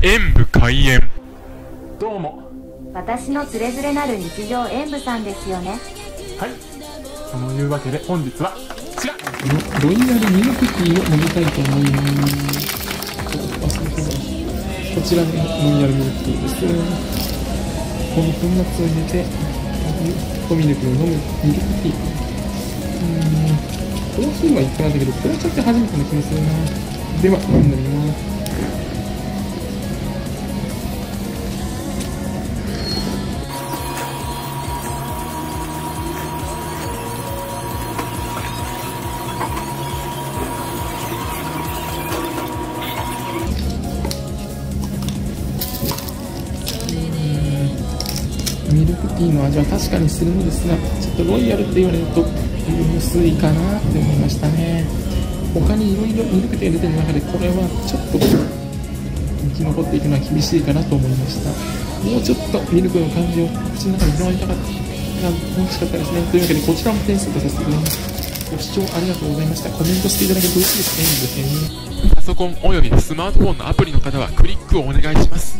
演武開演どうも私のつれづれなる日常演舞さんですよねはいそのいうわけで本日はこちらロイヤルミルクティーを飲みたいと思います。こちらのロイヤルミルクティーです。この粉末を入れて、ホットミルクを飲むミルクティー。うーん、コーヒーはいくらだけど、紅茶って初めてな気がするな。では、飲んでみます。ミルクティーの味は確かにするのですが、ちょっとロイヤルって言われると、薄いかなって思いましたね。他にいろいろミルクティーが出てる中で、これはちょっと生き残っていくのは厳しいかなと思いました。もうちょっとミルクの感じを口の中に広がりたかったが、美味しかったですね。というわけで、こちらも点数とさせてください。ご視聴ありがとうございました。コメントしていただけると嬉しいです。いいですね。パソコンおよびスマートフォンのアプリの方はクリックをお願いします